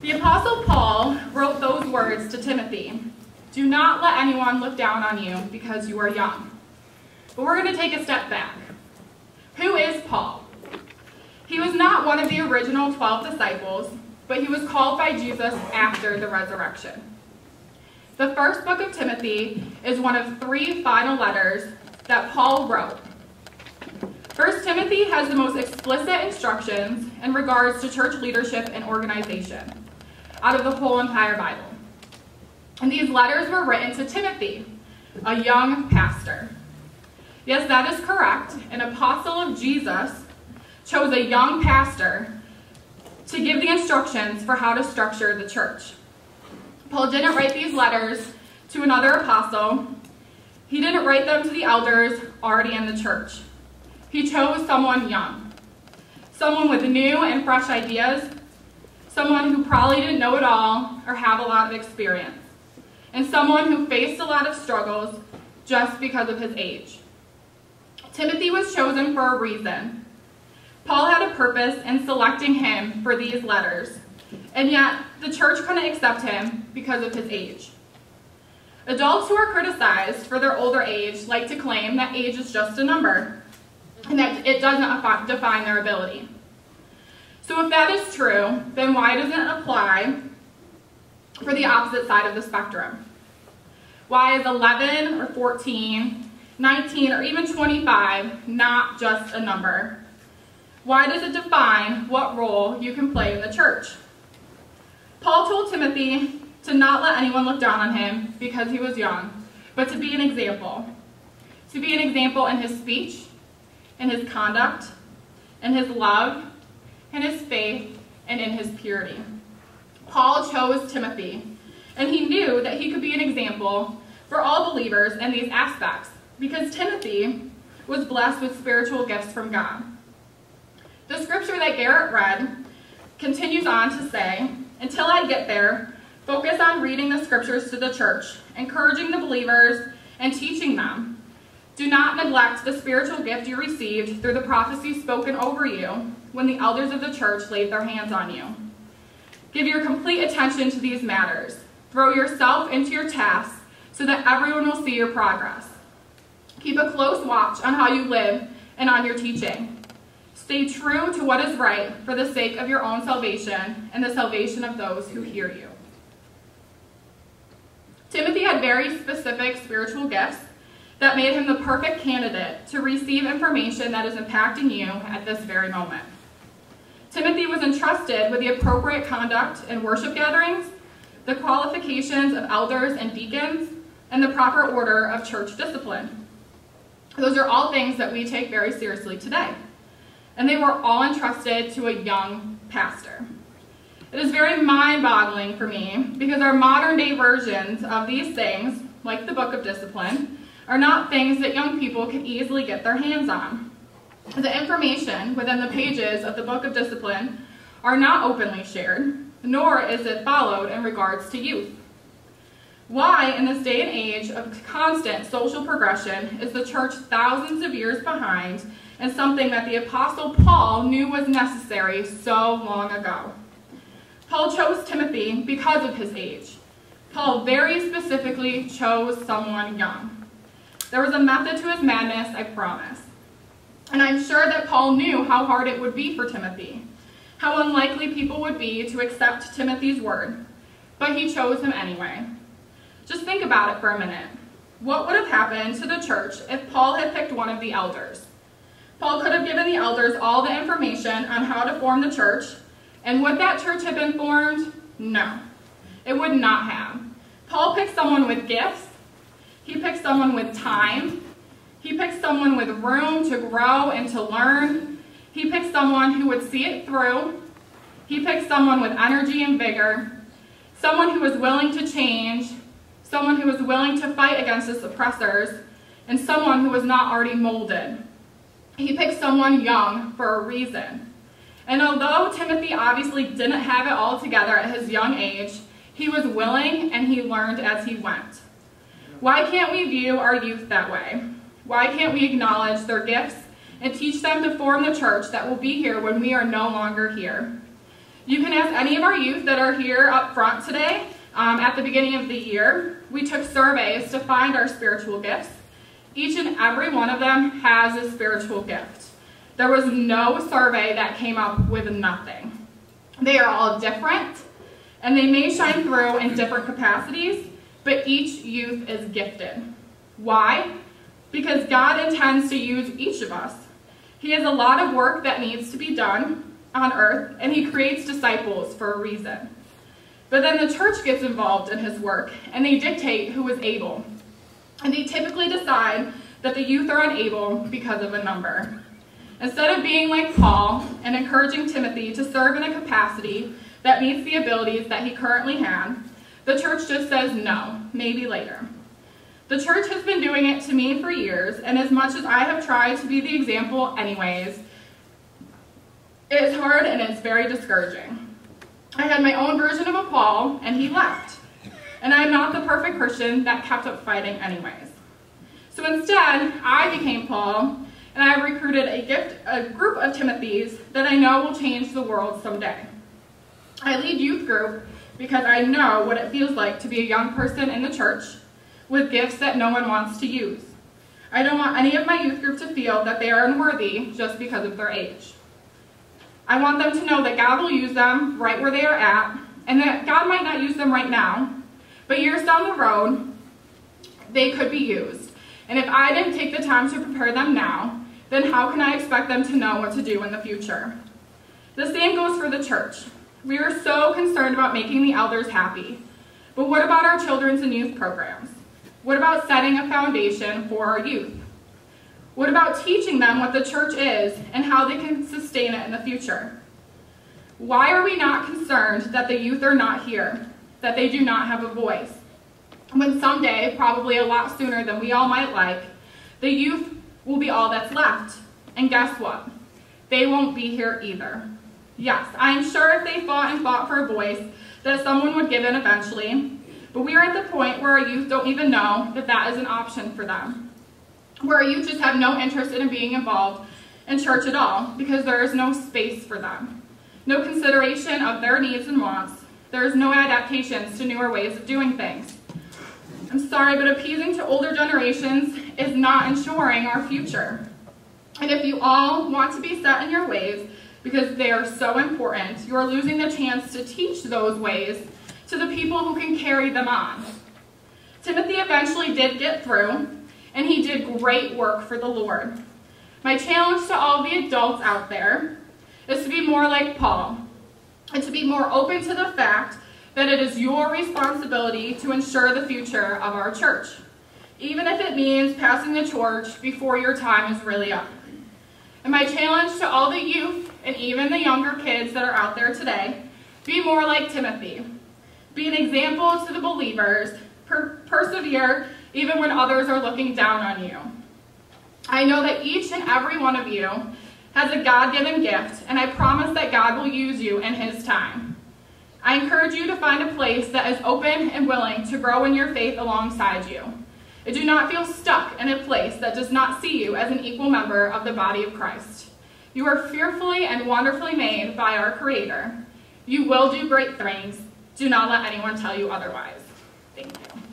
The Apostle Paul wrote those words to Timothy Do not let anyone look down on you because you are young. But we're going to take a step back. Who is Paul? He was not one of the original 12 disciples, but he was called by Jesus after the resurrection. The first book of Timothy is one of three final letters that Paul wrote. First Timothy has the most explicit instructions in regards to church leadership and organization out of the whole entire Bible. And these letters were written to Timothy, a young pastor. Yes, that is correct. An apostle of Jesus chose a young pastor to give the instructions for how to structure the church. Paul didn't write these letters to another apostle. He didn't write them to the elders already in the church. He chose someone young, someone with new and fresh ideas someone who probably didn't know it all or have a lot of experience, and someone who faced a lot of struggles just because of his age. Timothy was chosen for a reason. Paul had a purpose in selecting him for these letters, and yet the church couldn't accept him because of his age. Adults who are criticized for their older age like to claim that age is just a number and that it doesn't define their ability. So if that is true, then why doesn't it apply for the opposite side of the spectrum? Why is 11 or 14, 19, or even 25 not just a number? Why does it define what role you can play in the church? Paul told Timothy to not let anyone look down on him because he was young, but to be an example. To be an example in his speech, in his conduct, in his love, in his faith, and in his purity. Paul chose Timothy, and he knew that he could be an example for all believers in these aspects because Timothy was blessed with spiritual gifts from God. The scripture that Garrett read continues on to say, Until I get there, focus on reading the scriptures to the church, encouraging the believers, and teaching them. Do not neglect the spiritual gift you received through the prophecy spoken over you when the elders of the church laid their hands on you. Give your complete attention to these matters. Throw yourself into your tasks so that everyone will see your progress. Keep a close watch on how you live and on your teaching. Stay true to what is right for the sake of your own salvation and the salvation of those who hear you. Timothy had very specific spiritual gifts that made him the perfect candidate to receive information that is impacting you at this very moment. Timothy was entrusted with the appropriate conduct in worship gatherings, the qualifications of elders and deacons, and the proper order of church discipline. Those are all things that we take very seriously today. And they were all entrusted to a young pastor. It is very mind boggling for me because our modern day versions of these things, like the Book of Discipline, are not things that young people can easily get their hands on. The information within the pages of the Book of Discipline are not openly shared, nor is it followed in regards to youth. Why, in this day and age of constant social progression, is the church thousands of years behind and something that the Apostle Paul knew was necessary so long ago? Paul chose Timothy because of his age. Paul very specifically chose someone young. There was a method to his madness, I promise. And I'm sure that Paul knew how hard it would be for Timothy, how unlikely people would be to accept Timothy's word, but he chose him anyway. Just think about it for a minute. What would have happened to the church if Paul had picked one of the elders? Paul could have given the elders all the information on how to form the church, and would that church have been formed? No, it would not have. Paul picked someone with gifts, he picked someone with time, he picked someone with room to grow and to learn. He picked someone who would see it through. He picked someone with energy and vigor, someone who was willing to change, someone who was willing to fight against his oppressors, and someone who was not already molded. He picked someone young for a reason. And although Timothy obviously didn't have it all together at his young age, he was willing and he learned as he went. Why can't we view our youth that way? Why can't we acknowledge their gifts and teach them to form the church that will be here when we are no longer here? You can ask any of our youth that are here up front today. Um, at the beginning of the year, we took surveys to find our spiritual gifts. Each and every one of them has a spiritual gift. There was no survey that came up with nothing. They are all different, and they may shine through in different capacities, but each youth is gifted. Why? Because God intends to use each of us. He has a lot of work that needs to be done on earth, and He creates disciples for a reason. But then the church gets involved in His work, and they dictate who is able. And they typically decide that the youth are unable because of a number. Instead of being like Paul and encouraging Timothy to serve in a capacity that meets the abilities that he currently had, the church just says no, maybe later. The church has been doing it to me for years, and as much as I have tried to be the example anyways, it is hard and it's very discouraging. I had my own version of a Paul, and he left. And I'm not the perfect Christian that kept up fighting anyways. So instead, I became Paul, and I recruited a, gift, a group of Timothys that I know will change the world someday. I lead youth group because I know what it feels like to be a young person in the church with gifts that no one wants to use. I don't want any of my youth group to feel that they are unworthy just because of their age. I want them to know that God will use them right where they are at, and that God might not use them right now, but years down the road, they could be used. And if I didn't take the time to prepare them now, then how can I expect them to know what to do in the future? The same goes for the church. We are so concerned about making the elders happy. But what about our children's and youth programs? What about setting a foundation for our youth? What about teaching them what the church is and how they can sustain it in the future? Why are we not concerned that the youth are not here, that they do not have a voice? When someday, probably a lot sooner than we all might like, the youth will be all that's left. And guess what? They won't be here either. Yes, I am sure if they fought and fought for a voice, that someone would give in eventually, but we are at the point where our youth don't even know that that is an option for them. Where our youth just have no interest in being involved in church at all because there is no space for them. No consideration of their needs and wants. There is no adaptations to newer ways of doing things. I'm sorry, but appeasing to older generations is not ensuring our future. And if you all want to be set in your ways, because they are so important, you are losing the chance to teach those ways to the people who can carry them on. Timothy eventually did get through, and he did great work for the Lord. My challenge to all the adults out there is to be more like Paul, and to be more open to the fact that it is your responsibility to ensure the future of our church, even if it means passing the torch before your time is really up. And my challenge to all the youth and even the younger kids that are out there today, be more like Timothy. Be an example to the believers. Per persevere even when others are looking down on you. I know that each and every one of you has a God-given gift, and I promise that God will use you in his time. I encourage you to find a place that is open and willing to grow in your faith alongside you. And do not feel stuck in a place that does not see you as an equal member of the body of Christ. You are fearfully and wonderfully made by our Creator. You will do great things. Do not let anyone tell you otherwise. Thank you.